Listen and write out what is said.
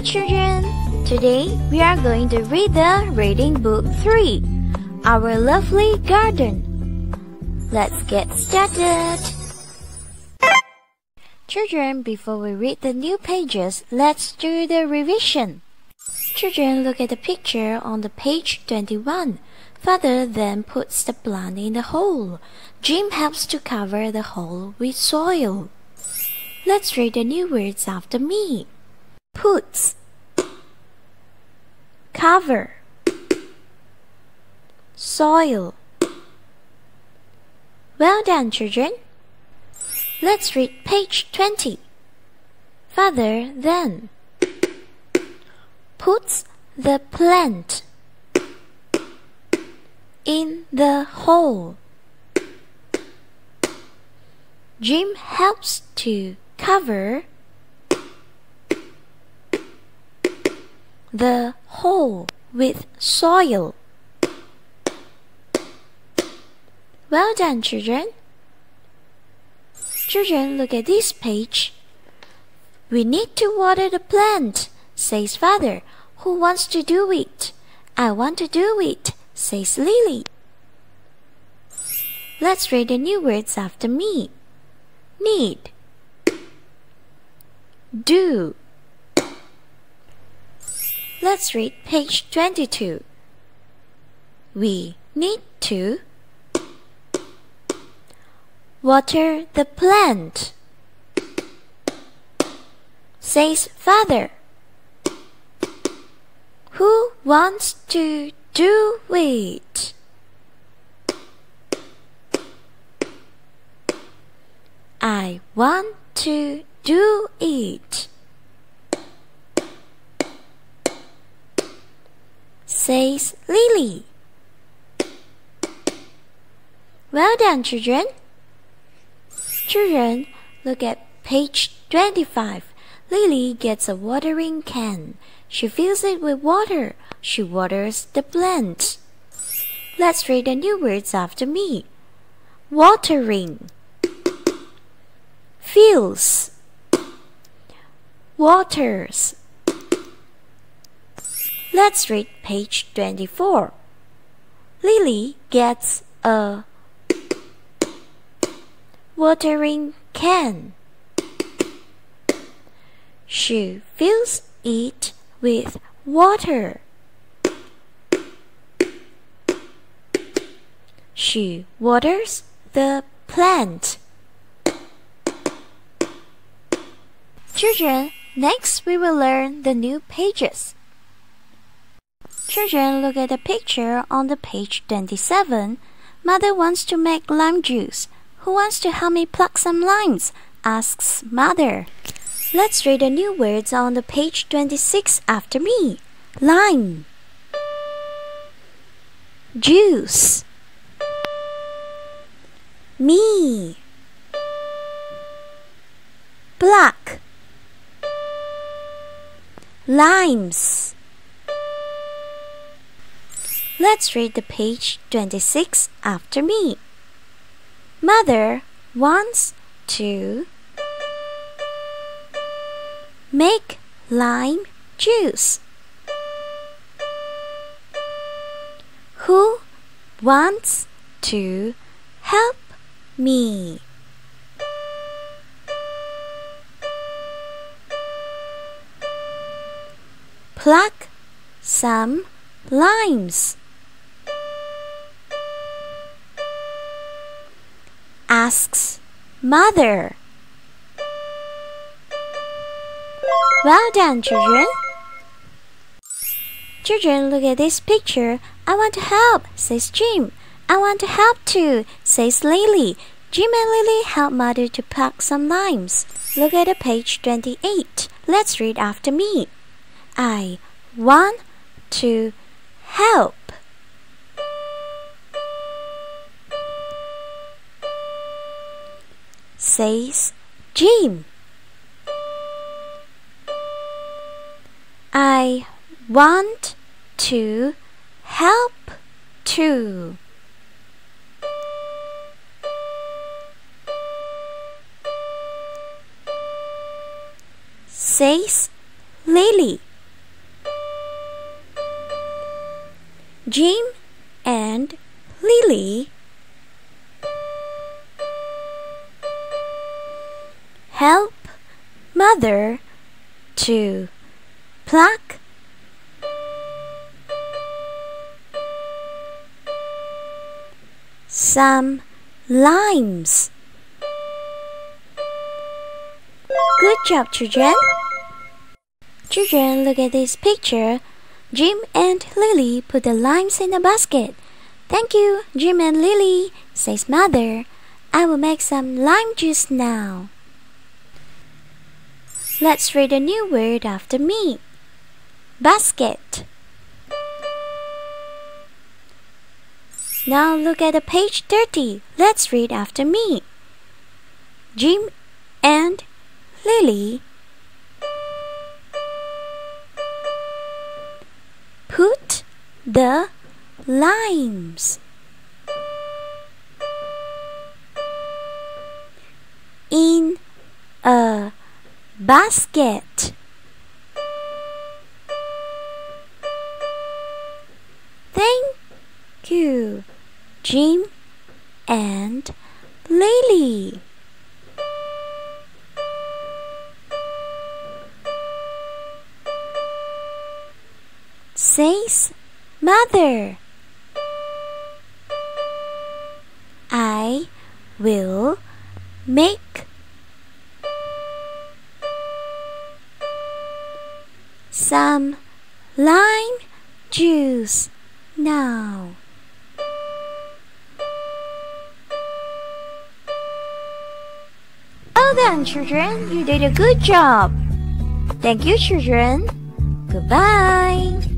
Hi children! Today we are going to read the Reading Book 3, Our Lovely Garden. Let's get started! Children, before we read the new pages, let's do the revision. Children, look at the picture on the page 21. Father then puts the plant in the hole. Jim helps to cover the hole with soil. Let's read the new words after me. Puts Cover Soil Well done, children. Let's read page 20. Father then puts the plant in the hole. Jim helps to cover the hole with soil. Well done, children. Children, look at this page. We need to water the plant, says father. Who wants to do it? I want to do it, says Lily. Let's read the new words after me. Need Do Let's read page 22. We need to water the plant, says father. Who wants to do it? I want to do it. Says Lily. Well done, children. Children, look at page 25. Lily gets a watering can. She fills it with water. She waters the plant. Let's read the new words after me. Watering fills waters Let's read page 24. Lily gets a watering can. She fills it with water. She waters the plant. Children, next we will learn the new pages. Children, look at the picture on the page 27. Mother wants to make lime juice. Who wants to help me pluck some limes? asks mother. Let's read the new words on the page 26 after me. Lime Juice Me Pluck Limes Let's read the page 26 after me. Mother wants to make lime juice. Who wants to help me? Pluck some limes. Asks Mother. Well done, children. Children, look at this picture. I want to help, says Jim. I want to help too, says Lily. Jim and Lily help Mother to pack some limes. Look at the page 28. Let's read after me. I want to help. says Jim. I want to help too. Says Lily. Jim and Lily help mother to pluck some limes. Good job, children. Children, look at this picture. Jim and Lily put the limes in a basket. Thank you, Jim and Lily, says mother. I will make some lime juice now. Let's read a new word after me. Basket. Now look at the page 30. Let's read after me. Jim and Lily put the limes basket. Thank you, Jim and Lily. Says Mother. I will make some lime juice now. Well done, children. You did a good job. Thank you, children. Goodbye.